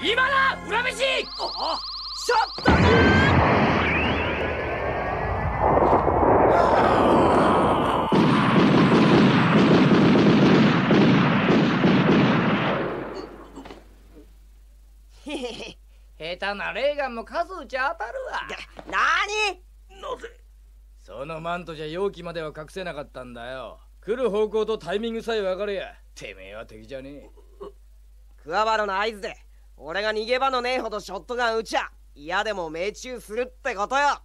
今だ裏飯！あショット下手なレーガンも数打ち当たるわ。なに？なぜ？そのマントじゃ容器までは隠せなかったんだよ。来る方向とタイミングさえ分かれやてめえは敵じゃねえ。クワバロの合図で俺が逃げ場のねえほどショットガン撃ちゃ嫌でも命中するってことよ。